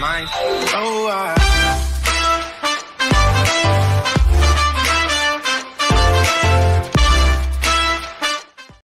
mind. Oh, I.